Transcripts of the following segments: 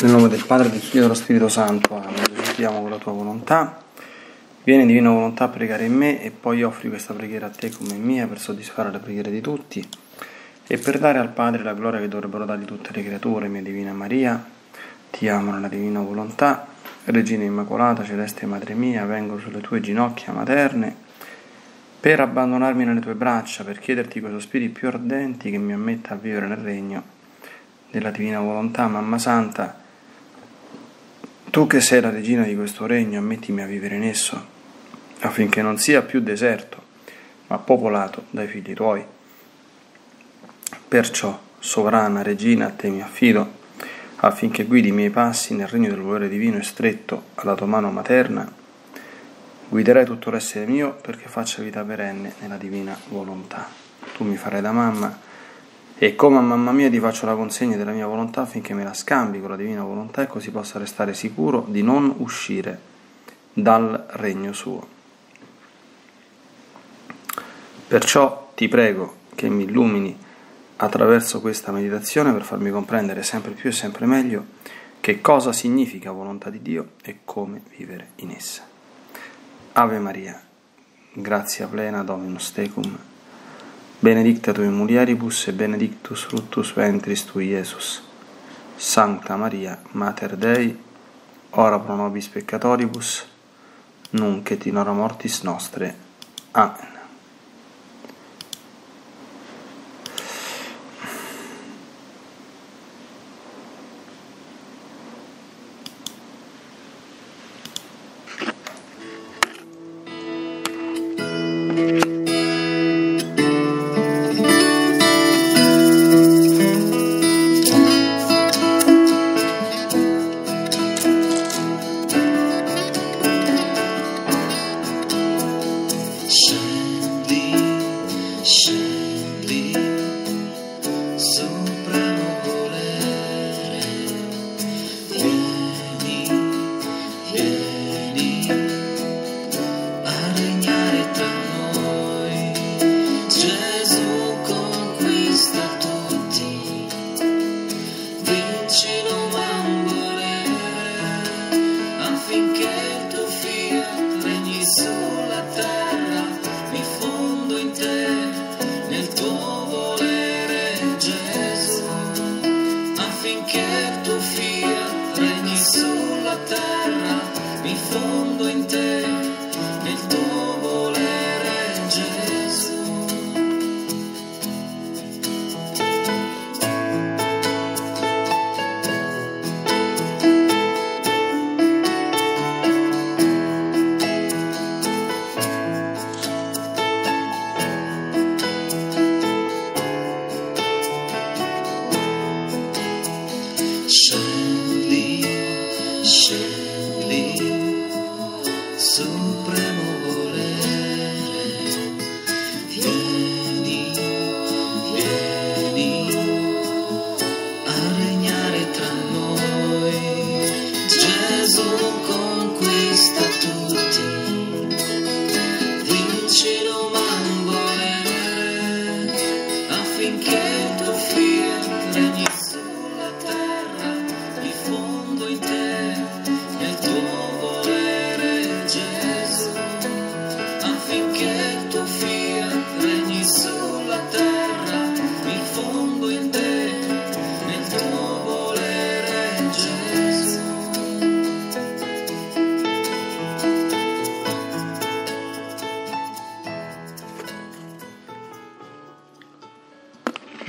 Nel nome del Padre, del Figlio e dello Spirito Santo, Amen. Chiediamo con la tua volontà. Vieni divina volontà a pregare in me e poi offri questa preghiera a te come mia per soddisfare le preghiere di tutti e per dare al Padre la gloria che dovrebbero dargli tutte le creature, mia Divina Maria. Ti amo nella divina volontà. Regina Immacolata, Celeste Madre mia, vengo sulle tue ginocchia materne per abbandonarmi nelle tue braccia, per chiederti quei sospiri più ardenti che mi ammetta a vivere nel regno della divina volontà, Mamma Santa tu che sei la regina di questo regno, ammettimi a vivere in esso, affinché non sia più deserto, ma popolato dai figli tuoi. Perciò, sovrana regina, a te mi affido, affinché guidi i miei passi nel regno del volere divino e stretto alla tua mano materna, guiderai tutto l'essere mio perché faccia vita perenne nella divina volontà. Tu mi farai da mamma e come a mamma mia ti faccio la consegna della mia volontà affinché me la scambi con la divina volontà e così possa restare sicuro di non uscire dal regno suo. Perciò ti prego che mi illumini attraverso questa meditazione per farmi comprendere sempre più e sempre meglio che cosa significa volontà di Dio e come vivere in essa. Ave Maria, grazia plena Dominus tecum benedicta tu mulieribus e benedictus fructus ventris tui, Iesus. Sancta Maria, Mater Dei, ora pro nobis peccatoribus, nunc et in hora mortis nostre. Amen.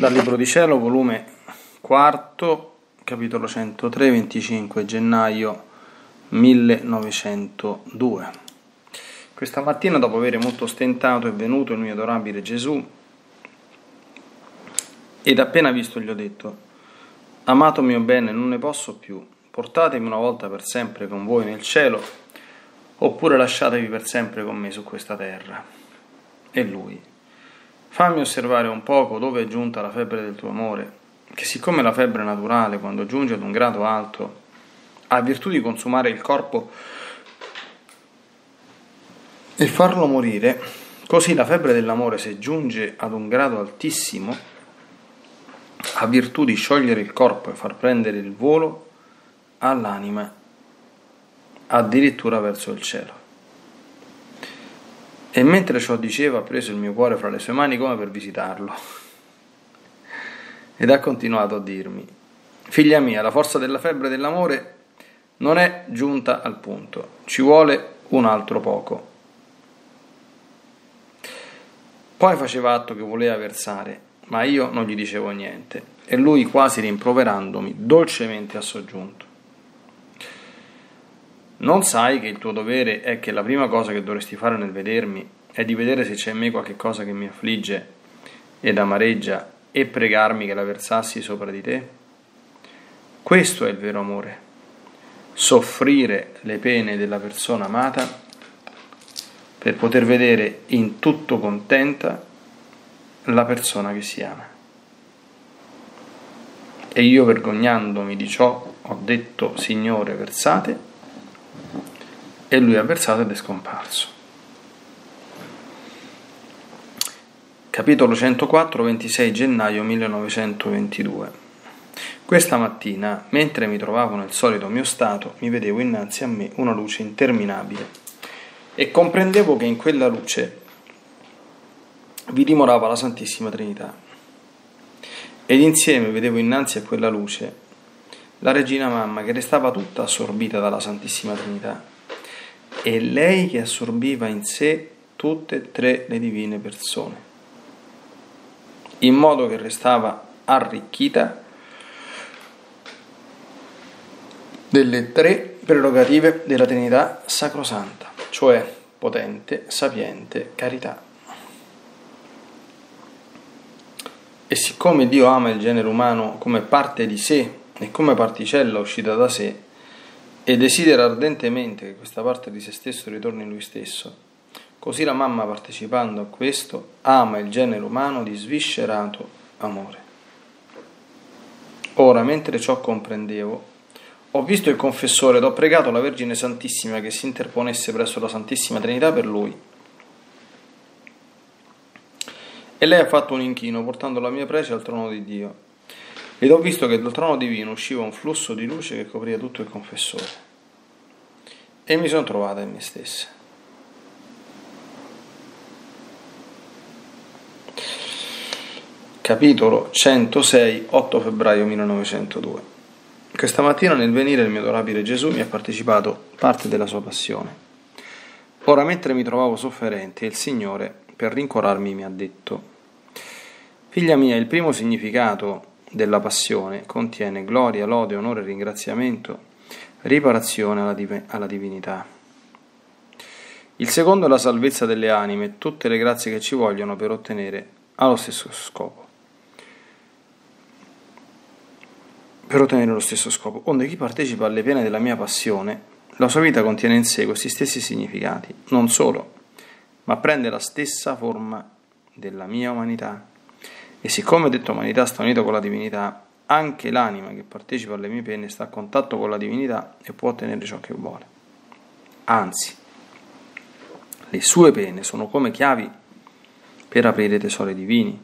Dal Libro di Cielo, volume 4, capitolo 103, 25 gennaio 1902. Questa mattina, dopo aver molto stentato, è venuto il mio adorabile Gesù ed appena visto gli ho detto, Amato mio bene, non ne posso più, portatemi una volta per sempre con voi nel cielo, oppure lasciatevi per sempre con me su questa terra. E lui, Fammi osservare un poco dove è giunta la febbre del tuo amore, che siccome la febbre naturale, quando giunge ad un grado alto, ha virtù di consumare il corpo e farlo morire, così la febbre dell'amore, se giunge ad un grado altissimo, ha virtù di sciogliere il corpo e far prendere il volo all'anima addirittura verso il cielo. E mentre ciò diceva ha preso il mio cuore fra le sue mani come per visitarlo. Ed ha continuato a dirmi, figlia mia, la forza della febbre dell'amore non è giunta al punto, ci vuole un altro poco. Poi faceva atto che voleva versare, ma io non gli dicevo niente, e lui quasi rimproverandomi, dolcemente ha soggiunto. Non sai che il tuo dovere è che la prima cosa che dovresti fare nel vedermi è di vedere se c'è in me qualche cosa che mi affligge ed amareggia e pregarmi che la versassi sopra di te? Questo è il vero amore. Soffrire le pene della persona amata per poter vedere in tutto contenta la persona che si ama. E io vergognandomi di ciò ho detto Signore versate e lui ha versato ed è scomparso. Capitolo 104, 26 gennaio 1922. Questa mattina, mentre mi trovavo nel solito mio stato, mi vedevo innanzi a me una luce interminabile e comprendevo che in quella luce vi dimorava la Santissima Trinità. Ed insieme vedevo innanzi a quella luce la Regina Mamma che restava tutta assorbita dalla Santissima Trinità e lei che assorbiva in sé tutte e tre le divine persone in modo che restava arricchita delle tre prerogative della Trinità Sacrosanta, cioè potente, sapiente, carità. E siccome Dio ama il genere umano come parte di sé e come particella uscita da sé, e desidera ardentemente che questa parte di se stesso ritorni in lui stesso, Così la mamma, partecipando a questo, ama il genere umano di sviscerato amore. Ora, mentre ciò comprendevo, ho visto il confessore ed ho pregato la Vergine Santissima che si interponesse presso la Santissima Trinità per lui. E lei ha fatto un inchino portando la mia prece al trono di Dio. Ed ho visto che dal trono divino usciva un flusso di luce che copriva tutto il confessore. E mi sono trovata in me stessa. capitolo 106, 8 febbraio 1902. Questa mattina nel venire il mio adorabile Gesù mi ha partecipato parte della sua passione. Ora mentre mi trovavo sofferente, il Signore, per rincuorarmi, mi ha detto, Figlia mia, il primo significato della passione contiene gloria, lode, onore, ringraziamento, riparazione alla, div- alla divinità. Il secondo è la salvezza delle anime, tutte le grazie che ci vogliono per ottenere allo stesso scopo. per ottenere lo stesso scopo. Onde chi partecipa alle pene della mia passione, la sua vita contiene in sé questi stessi significati, non solo, ma prende la stessa forma della mia umanità. E siccome detta umanità sta unita con la divinità, anche l'anima che partecipa alle mie pene sta a contatto con la divinità e può ottenere ciò che vuole. Anzi, le sue pene sono come chiavi per aprire tesori divini.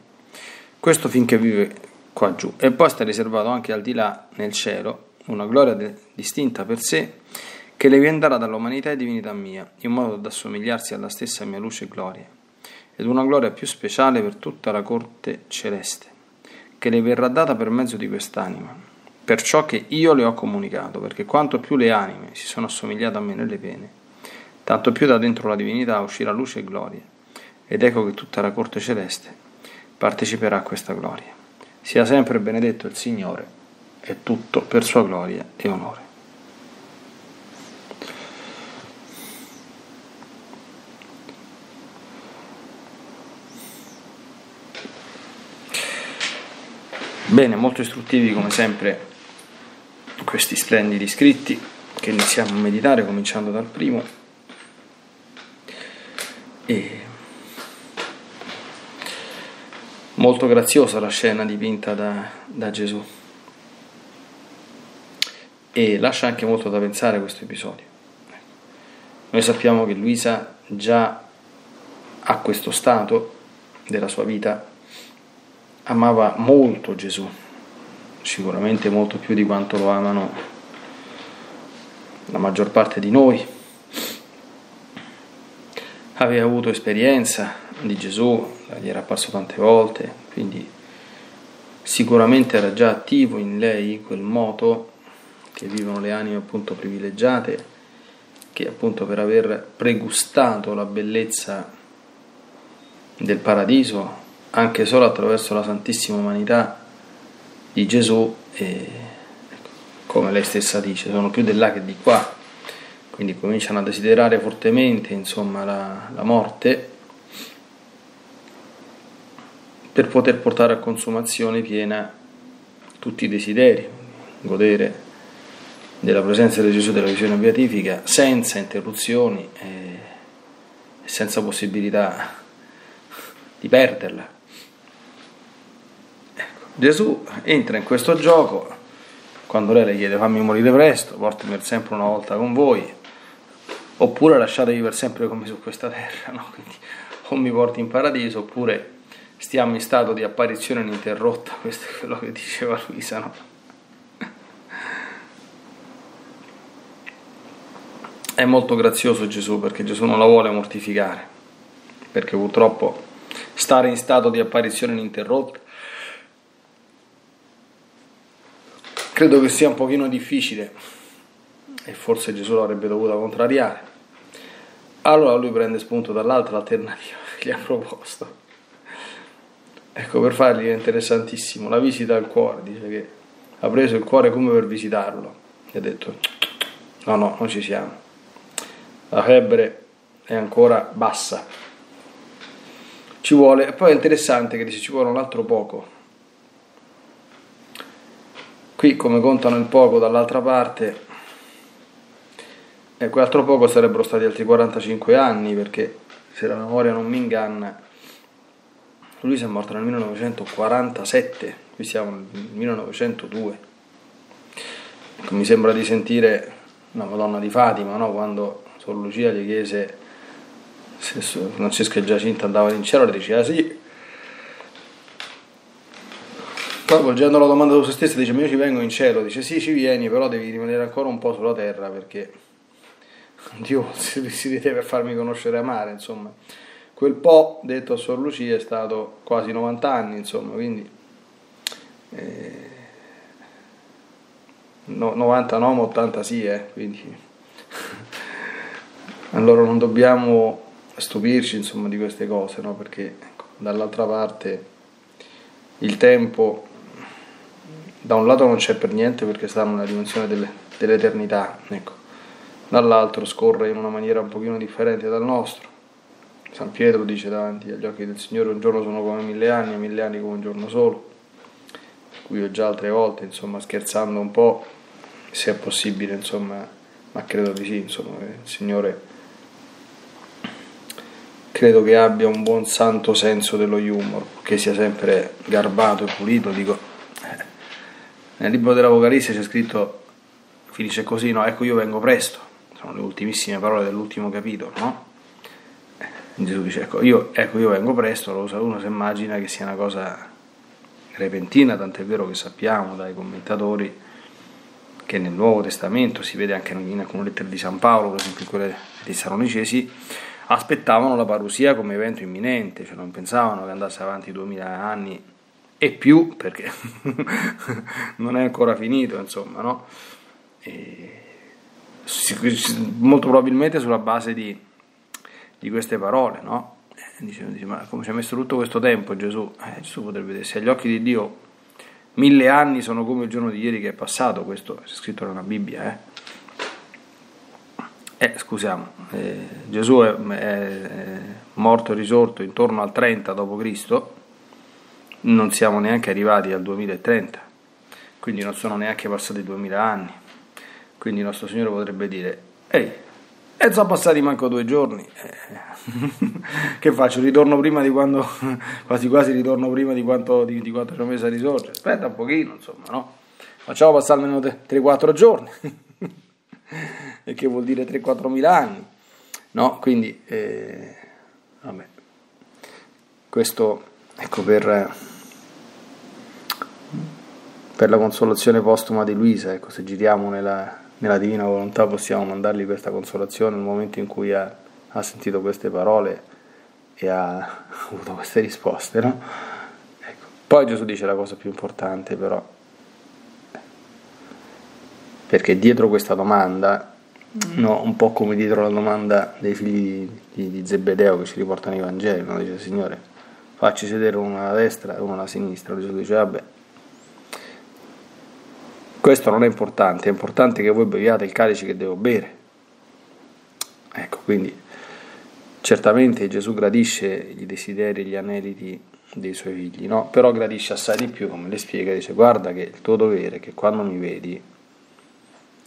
Questo finché vive qua giù. E poi sta riservato anche al di là, nel cielo, una gloria de- distinta per sé, che le vienderà dall'umanità e divinità mia, in modo da assomigliarsi alla stessa mia luce e gloria, ed una gloria più speciale per tutta la corte celeste, che le verrà data per mezzo di quest'anima, perciò che io le ho comunicato, perché quanto più le anime si sono assomigliate a me nelle pene, tanto più da dentro la divinità uscirà luce e gloria, ed ecco che tutta la corte celeste parteciperà a questa gloria. Sia sempre benedetto il Signore e tutto per sua gloria e onore. Bene, molto istruttivi come sempre questi splendidi scritti che iniziamo a meditare cominciando dal primo. E molto graziosa la scena dipinta da, da Gesù e lascia anche molto da pensare questo episodio. Noi sappiamo che Luisa già a questo stato della sua vita amava molto Gesù, sicuramente molto più di quanto lo amano la maggior parte di noi. Aveva avuto esperienza di Gesù, gli era apparso tante volte, quindi sicuramente era già attivo in lei quel moto che vivono le anime appunto privilegiate, che appunto per aver pregustato la bellezza del paradiso, anche solo attraverso la santissima umanità di Gesù, e, come lei stessa dice, sono più di là che di qua, quindi cominciano a desiderare fortemente insomma, la, la morte per poter portare a consumazione piena tutti i desideri, godere della presenza di Gesù della visione beatifica senza interruzioni e senza possibilità di perderla. Gesù entra in questo gioco quando lei le chiede fammi morire presto, portami per sempre una volta con voi, oppure lasciatevi per sempre come su questa terra, no? Quindi, o mi porti in paradiso oppure stiamo in stato di apparizione ininterrotta, questo è quello che diceva Luisa, no? È molto grazioso Gesù perché Gesù non la vuole mortificare, perché purtroppo stare in stato di apparizione ininterrotta credo che sia un pochino difficile e forse Gesù l'avrebbe dovuta contrariare. Allora lui prende spunto dall'altra alternativa che gli ha proposto. Ecco, per fargli è interessantissimo, la visita al cuore, dice che ha preso il cuore come per visitarlo. E ha detto, no, no, non ci siamo. La febbre è ancora bassa. Ci vuole, e poi è interessante che dice ci vuole un altro poco. Qui come contano il poco dall'altra parte, e quell'altro poco sarebbero stati altri 45 anni perché se la memoria non mi inganna lui si è morto nel 1947 qui siamo nel 1902 ecco, mi sembra di sentire una Madonna di Fatima no? quando Sor Lucia gli chiese se Francesca e Giacinta andavano in cielo le diceva sì poi volgendo la domanda su se stessa dice ma io ci vengo in cielo dice sì ci vieni però devi rimanere ancora un po' sulla terra perché Dio si deve farmi conoscere e amare, insomma. Quel po' detto a Sor Lucia è stato quasi 90 anni, insomma, quindi eh, no, 90 no, ma 80 sì, eh, quindi allora non dobbiamo stupirci, insomma, di queste cose, no? Perché ecco, dall'altra parte il tempo da un lato non c'è per niente perché sta nella dimensione delle, dell'eternità, ecco dall'altro scorre in una maniera un pochino differente dal nostro. San Pietro dice davanti agli occhi del Signore un giorno sono come mille anni e mille anni come un giorno solo, qui ho già altre volte, insomma, scherzando un po', se è possibile, insomma, ma credo di sì, insomma, il Signore credo che abbia un buon santo senso dello humor, che sia sempre garbato e pulito, dico. Nel libro dell'Apocalisse c'è scritto, finisce così, no, ecco io vengo presto sono le ultimissime parole dell'ultimo capitolo, no? Eh, Gesù dice, ecco io, ecco, io vengo presto, uno si immagina che sia una cosa repentina, tant'è vero che sappiamo dai commentatori che nel Nuovo Testamento, si vede anche in alcune lettere di San Paolo, per esempio in quelle dei Salonicesi, aspettavano la parusia come evento imminente, cioè non pensavano che andasse avanti duemila anni e più, perché non è ancora finito, insomma, no? E molto probabilmente sulla base di, di queste parole, no? Eh, dice, dice, ma come ci ha messo tutto questo tempo Gesù? Eh, Gesù potrebbe dire, se agli occhi di Dio mille anni sono come il giorno di ieri che è passato, questo è scritto nella Bibbia, eh? Eh, scusiamo, eh, Gesù è, è, morto e risorto intorno al 30 d.C., non siamo neanche arrivati al 2030, quindi non sono neanche passati 2000 anni. Quindi il nostro Signore potrebbe dire, ehi, e sono passati manco due giorni, eh, che faccio? Ritorno prima di quando, quasi quasi ritorno prima di quanto, di, di quanto ci ho messo a risorgere. Aspetta un pochino, insomma, no? Facciamo passare almeno 3-4 giorni, e che vuol dire 3-4 mila anni, no? Quindi, eh, vabbè, questo, ecco, per per la consolazione postuma di Luisa, ecco, se giriamo nella, nella divina volontà possiamo mandargli questa consolazione nel momento in cui ha, ha sentito queste parole e ha avuto queste risposte, no? Ecco. Poi Gesù dice la cosa più importante però, perché dietro questa domanda, no, un po' come dietro la domanda dei figli di, di Zebedeo che ci riportano i Vangeli, no? dice Signore, facci sedere uno alla destra e uno alla sinistra, Gesù dice vabbè, questo non è importante, è importante che voi beviate il calice che devo bere. Ecco, quindi certamente Gesù gradisce i desideri e gli aneliti dei suoi figli, no? però gradisce assai di più, come le spiega, dice guarda che il tuo dovere che quando mi vedi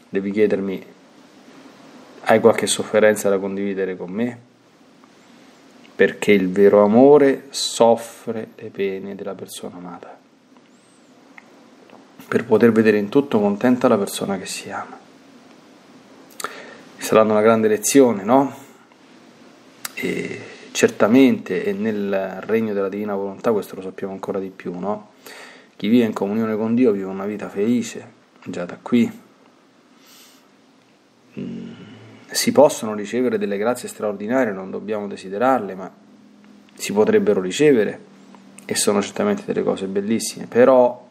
devi chiedermi hai qualche sofferenza da condividere con me? Perché il vero amore soffre le pene della persona amata per poter vedere in tutto contenta la persona che si ama. Saranno una grande lezione, no? E certamente e nel regno della divina volontà questo lo sappiamo ancora di più, no? Chi vive in comunione con Dio vive una vita felice, già da qui. Mm, si possono ricevere delle grazie straordinarie, non dobbiamo desiderarle, ma si potrebbero ricevere e sono certamente delle cose bellissime, però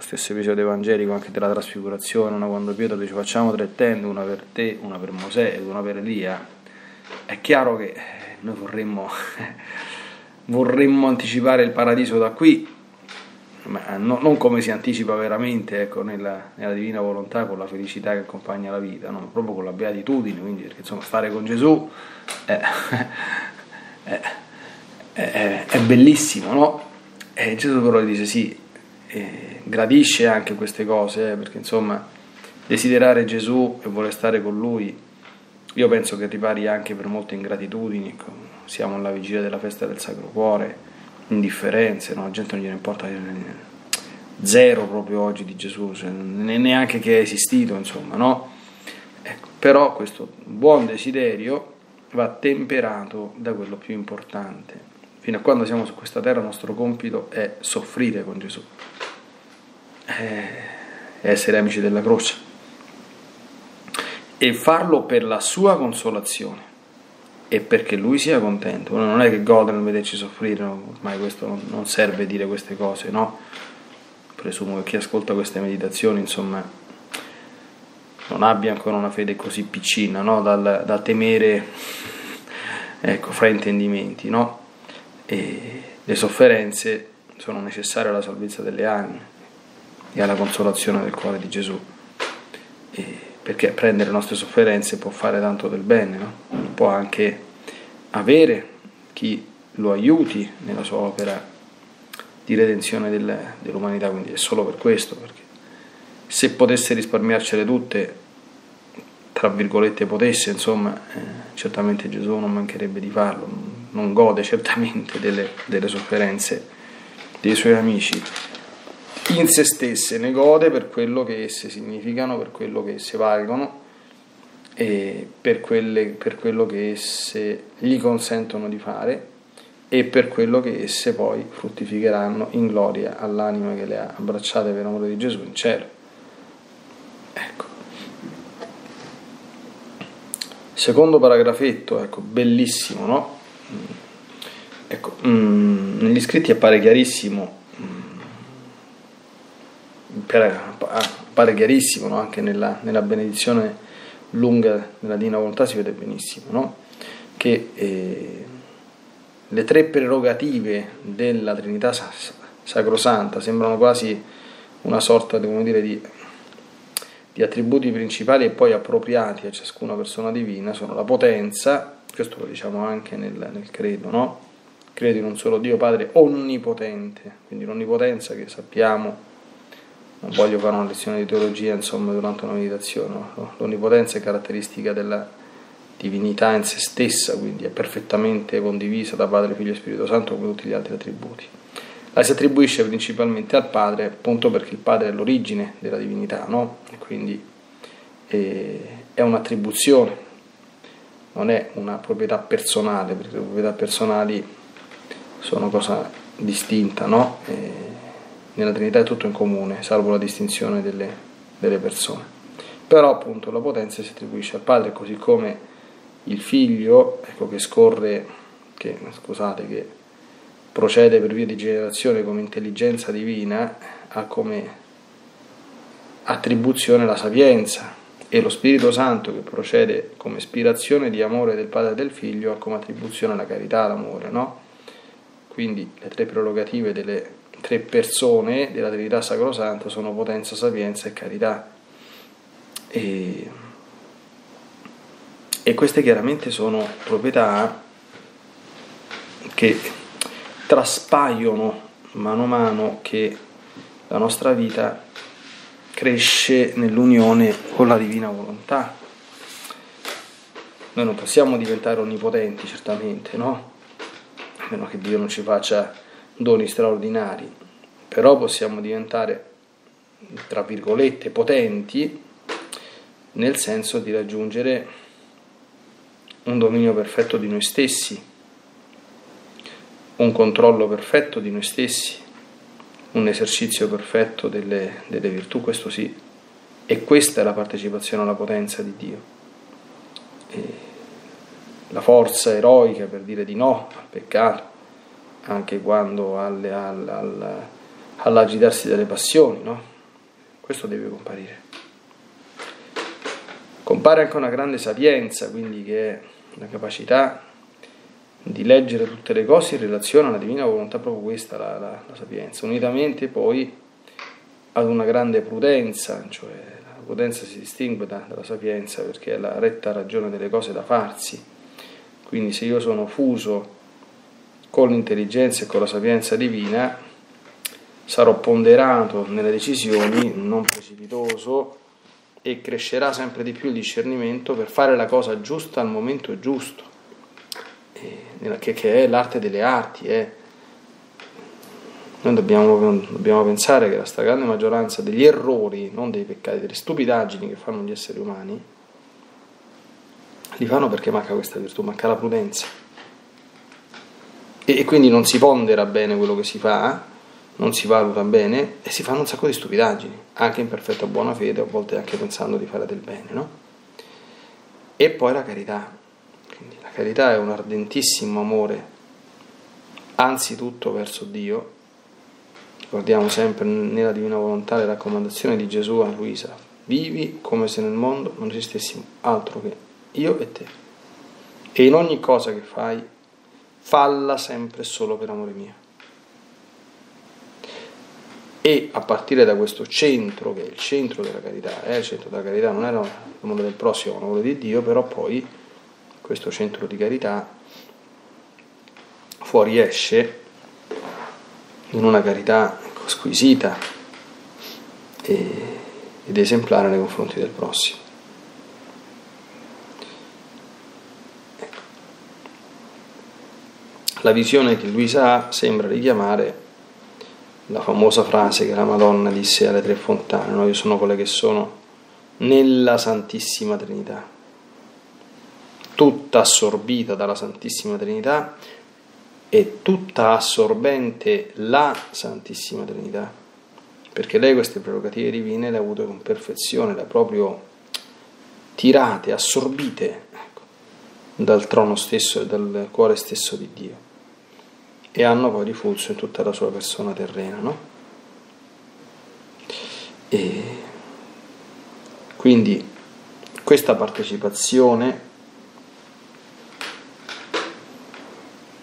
lo stesso episodio evangelico anche della trasfigurazione, no? quando Pietro dice facciamo tre tende, una per te, una per Mosè ed una per Elia, è chiaro che noi vorremmo, vorremmo anticipare il paradiso da qui, ma no, non come si anticipa veramente ecco, nella, nella, divina volontà, con la felicità che accompagna la vita, no? proprio con la beatitudine, quindi perché insomma stare con Gesù è, è, è, è bellissimo, no? E Gesù però dice sì, eh, gradisce anche queste cose, eh, perché insomma desiderare Gesù e voler stare con Lui, io penso che ripari anche per molte ingratitudini, siamo alla vigilia della festa del Sacro Cuore, indifferenze, no? la gente non gliene importa zero proprio oggi di Gesù, cioè, neanche che è esistito, insomma, no? Ecco, però questo buon desiderio va temperato da quello più importante. Fino a quando siamo su questa terra il nostro compito è soffrire con Gesù essere amici della croce e farlo per la sua consolazione e perché lui sia contento. Uno non è che gode nel vederci soffrire, ormai questo non serve dire queste cose, no? Presumo che chi ascolta queste meditazioni, insomma, non abbia ancora una fede così piccina, no? Dal, da temere, ecco, fraintendimenti, no? E le sofferenze sono necessarie alla salvezza delle anime e alla consolazione del cuore di Gesù. E perché prendere le nostre sofferenze può fare tanto del bene, no? può anche avere chi lo aiuti nella sua opera di redenzione del, dell'umanità, quindi è solo per questo, perché se potesse risparmiarcele tutte, tra virgolette potesse, insomma, eh, certamente Gesù non mancherebbe di farlo, non gode certamente delle, delle sofferenze dei suoi amici in se stesse, ne gode per quello che esse significano, per quello che esse valgono e per, quelle, per quello che esse gli consentono di fare e per quello che esse poi fruttificheranno in gloria all'anima che le ha abbracciate per amore di Gesù in cielo. Ecco. Secondo paragrafetto, ecco, bellissimo, no? Ecco, mm, negli scritti appare chiarissimo appare chiarissimo no? anche nella, nella, benedizione lunga della Divina Volontà si vede benissimo no? che eh, le tre prerogative della Trinità Sacrosanta sembrano quasi una sorta dire, di, di, attributi principali e poi appropriati a ciascuna persona divina sono la potenza, questo lo diciamo anche nel, nel credo, no? credo in un solo Dio Padre onnipotente, quindi l'onnipotenza che sappiamo non voglio fare una lezione di teologia insomma durante una meditazione, l'onnipotenza è caratteristica della divinità in se stessa, quindi è perfettamente condivisa da Padre, Figlio e Spirito Santo come tutti gli altri attributi. La si attribuisce principalmente al Padre appunto perché il Padre è l'origine della divinità, no? Quindi eh, è un'attribuzione, non è una proprietà personale, perché le proprietà personali sono cosa distinta, no? E nella Trinità è tutto in comune, salvo la distinzione delle, delle persone. però appunto la potenza si attribuisce al padre, così come il figlio, ecco che scorre, che, scusate, che procede per via di generazione come intelligenza divina, ha come attribuzione la sapienza e lo Spirito Santo che procede come ispirazione di amore del padre e del figlio ha come attribuzione la carità, l'amore, no? Quindi le tre prerogative delle tre persone della Trinità Sacrosanta sono potenza, sapienza e carità. E, e queste chiaramente sono proprietà che traspaiono mano a mano che la nostra vita cresce nell'unione con la divina volontà. Noi non possiamo diventare onnipotenti, certamente, no? A meno che Dio non ci faccia doni straordinari, però possiamo diventare, tra virgolette, potenti nel senso di raggiungere un dominio perfetto di noi stessi, un controllo perfetto di noi stessi, un esercizio perfetto delle, delle virtù, questo sì, e questa è la partecipazione alla potenza di Dio. E la forza eroica per dire di no al peccato, anche quando alle, al, al, all'agitarsi delle passioni, no? Questo deve comparire. Compare anche una grande sapienza, quindi che è la capacità di leggere tutte le cose in relazione alla divina volontà, proprio questa la, la, la sapienza, unitamente poi ad una grande prudenza, cioè la prudenza si distingue da, dalla sapienza perché è la retta ragione delle cose da farsi, quindi se io sono fuso con l'intelligenza e con la sapienza divina, sarò ponderato nelle decisioni, non precipitoso e crescerà sempre di più il discernimento per fare la cosa giusta al momento giusto, che, è l'arte delle arti. Eh. Noi dobbiamo, dobbiamo, pensare che la stragrande maggioranza degli errori, non dei peccati, delle stupidaggini che fanno gli esseri umani, li fanno perché manca questa virtù, manca la prudenza e, e quindi non si pondera bene quello che si fa, non si valuta bene e si fanno un sacco di stupidaggini, anche in perfetta buona fede, a volte anche pensando di fare del bene, no? E poi la carità. Quindi la carità è un ardentissimo amore, anzitutto verso Dio. Ricordiamo sempre nella Divina Volontà le raccomandazioni di Gesù a Luisa. Vivi come se nel mondo non esistessimo altro che io e te. E in ogni cosa che fai falla sempre solo per amore mio. E a partire da questo centro, che è il centro della carità, eh, il centro della carità non è l'amore del prossimo, l'amore di Dio, però poi questo centro di carità fuoriesce in una carità squisita ed esemplare nei confronti del prossimo. La visione che Luisa ha sembra richiamare la famosa frase che la Madonna disse alle tre fontane, no? io sono quelle che sono nella Santissima Trinità, tutta assorbita dalla Santissima Trinità e tutta assorbente la Santissima Trinità, perché lei queste prerogative divine le ha avute con perfezione, le ha proprio tirate, assorbite ecco, dal trono stesso e dal cuore stesso di Dio e hanno poi rifulso in tutta la sua persona terrena. No? E quindi questa partecipazione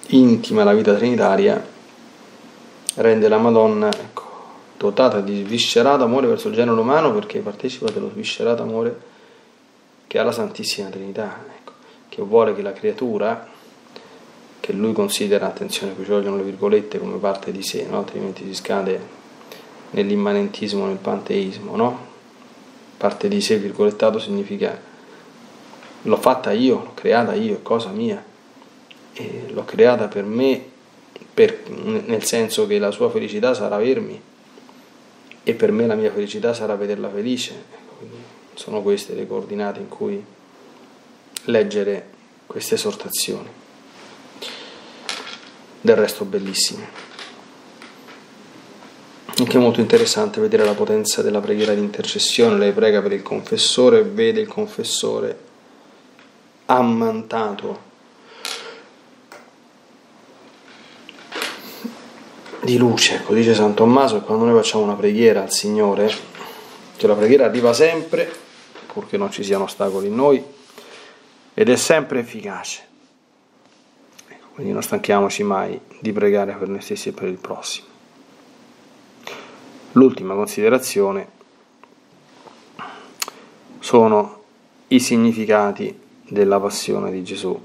intima alla vita trinitaria rende la Madonna ecco, dotata di sviscerato amore verso il genere umano perché partecipa dello sviscerato amore che ha la Santissima Trinità, ecco, che vuole che la creatura che lui considera, attenzione qui ci vogliono le virgolette, come parte di sé, no? altrimenti si scade nell'immanentismo, nel panteismo, no? Parte di sé, virgolettato, significa l'ho fatta io, l'ho creata io, è cosa mia, e l'ho creata per me, per, nel senso che la sua felicità sarà avermi e per me la mia felicità sarà vederla felice. Sono queste le coordinate in cui leggere queste esortazioni del resto bellissime. Anche molto interessante vedere la potenza della preghiera di intercessione. Lei prega per il confessore vede il confessore ammantato di luce. Ecco, dice San Tommaso che quando noi facciamo una preghiera al Signore, che la preghiera arriva sempre, purché non ci siano ostacoli in noi, ed è sempre efficace. Quindi non stanchiamoci mai di pregare per noi stessi e per il prossimo. L'ultima considerazione sono i significati della passione di Gesù.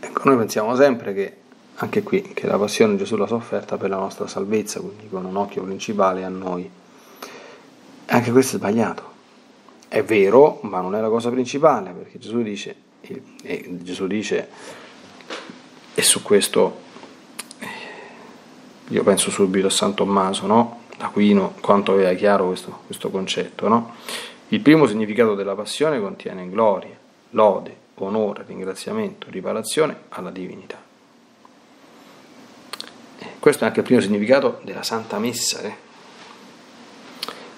Ecco, noi pensiamo sempre che anche qui che la passione Gesù l'ha sofferta per la nostra salvezza, quindi con un occhio principale a noi. Anche questo è sbagliato. È vero, ma non è la cosa principale, perché Gesù dice, Gesù dice, e su questo eh, io penso subito a San Tommaso, no? Aquino, quanto aveva chiaro questo, questo concetto, no? Il primo significato della passione contiene gloria, lode, onore, ringraziamento, riparazione alla divinità. Questo è anche il primo significato della Santa Messa. Eh?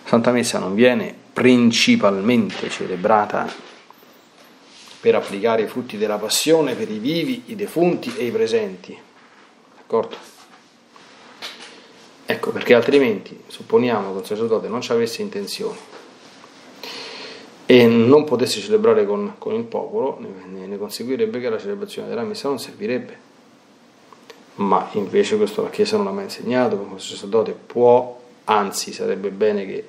Santa Messa non viene principalmente celebrata per applicare i frutti della passione per i vivi, i defunti e i presenti. D'accordo? Ecco, perché altrimenti supponiamo che un sacerdote non ci avesse intenzione e non potesse celebrare con, con il popolo, ne, ne conseguirebbe che la celebrazione della messa non servirebbe ma invece questo la Chiesa non ha mai insegnato, come sacerdote può, anzi sarebbe bene che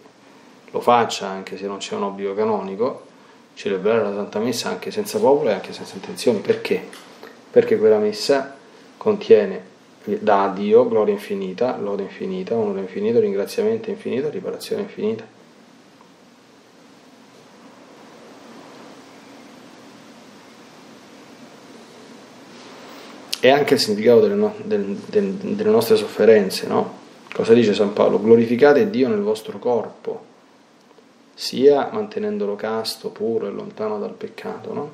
lo faccia anche se non c'è un obbligo canonico, celebrare la Santa Messa anche senza popolo e anche senza intenzioni. Perché? Perché quella messa contiene da Dio gloria infinita, lode infinita, onore infinito, ringraziamento infinito, riparazione infinita. e anche il significato delle, no, del, del, delle nostre sofferenze. No? Cosa dice San Paolo? Glorificate Dio nel vostro corpo, sia mantenendolo casto, puro e lontano dal peccato, no?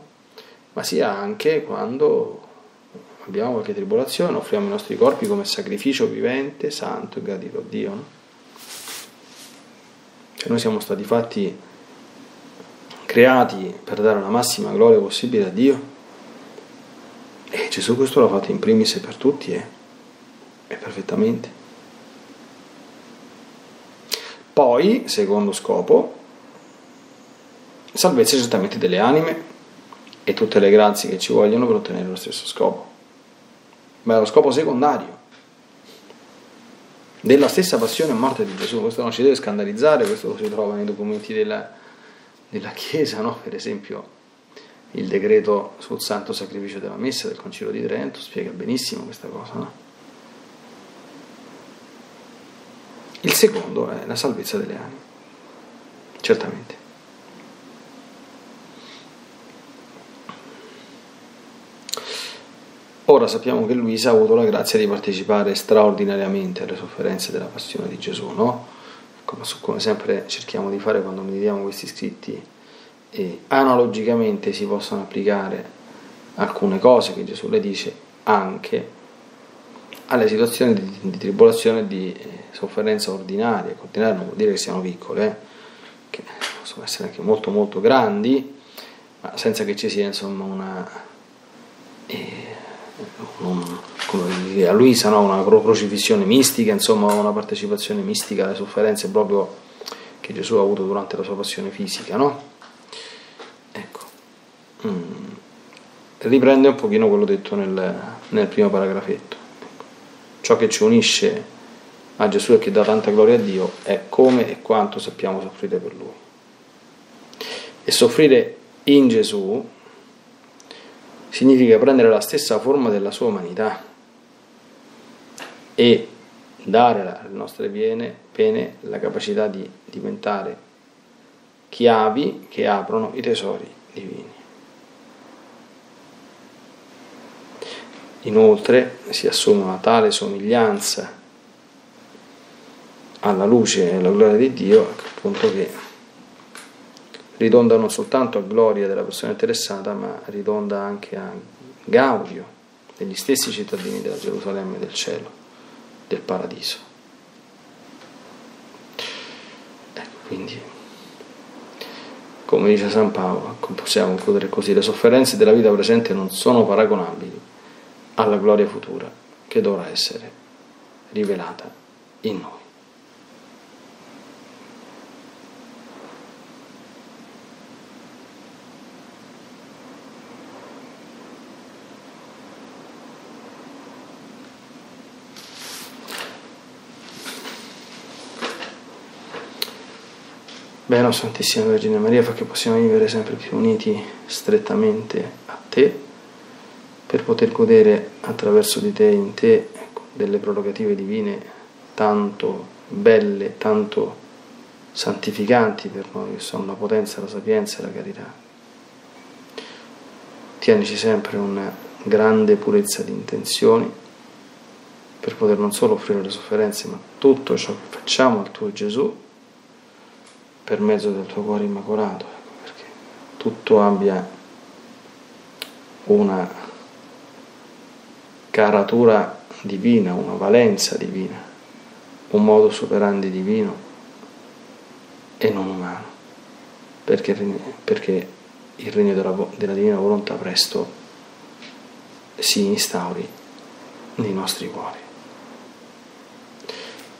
ma sia anche quando abbiamo qualche tribolazione, offriamo i nostri corpi come sacrificio vivente, santo e gradito a Dio. No? Cioè noi siamo stati fatti, creati per dare la massima gloria possibile a Dio e Gesù questo l'ha fatto in primis per tutti e, e perfettamente. Poi, secondo scopo, salvezza certamente delle anime e tutte le grazie che ci vogliono per ottenere lo stesso scopo. Ma è lo scopo secondario della stessa passione e morte di Gesù. Questo non ci deve scandalizzare, questo lo si trova nei documenti della, della Chiesa, no? per esempio il decreto sul santo sacrificio della messa del Concilio di Trento spiega benissimo questa cosa. No? Il secondo è la salvezza delle anime, certamente. Ora sappiamo che Luisa ha avuto la grazia di partecipare straordinariamente alle sofferenze della passione di Gesù, no? Come sempre cerchiamo di fare quando meditiamo questi scritti e analogicamente si possono applicare alcune cose che Gesù le dice anche alle situazioni di, di tribolazione e di eh, sofferenza ordinaria. Ordinaria non vuol dire che siano piccole, eh, che possono essere anche molto molto grandi, ma senza che ci sia insomma una, un, come dire, a Luisa, no? una crocifissione mistica, insomma una partecipazione mistica alle sofferenze proprio che Gesù ha avuto durante la sua passione fisica, no? mm, riprende un pochino quello detto nel, nel primo paragrafetto. Ciò che ci unisce a Gesù e che dà tanta gloria a Dio è come e quanto sappiamo soffrire per Lui. E soffrire in Gesù significa prendere la stessa forma della sua umanità e dare alle nostre pene, pene la capacità di diventare chiavi che aprono i tesori divini. Inoltre si assume una tale somiglianza alla luce e alla gloria di Dio appunto che ridonda non soltanto a gloria della persona interessata, ma ridonda anche a gaudio degli stessi cittadini della Gerusalemme del cielo, del paradiso. Ecco, quindi, come dice San Paolo, ecco, possiamo concludere così, le sofferenze della vita presente non sono paragonabili alla gloria futura che dovrà essere rivelata in noi. Bene, oh Santissima Vergine Maria, fa che possiamo vivere sempre più uniti strettamente a Te, per poter godere attraverso di Te e in Te ecco, delle prerogative divine tanto belle, tanto santificanti per noi, che sono la potenza, la sapienza e la carità. Tienici sempre una grande purezza di intenzioni per poter non solo offrire le sofferenze, ma tutto ciò che facciamo al tuo Gesù per mezzo del tuo cuore immacolato, ecco, perché tutto abbia una caratura divina, una valenza divina, un modo superandi divino e non umano, perché, perché il regno della, della divina volontà presto si instauri nei nostri cuori.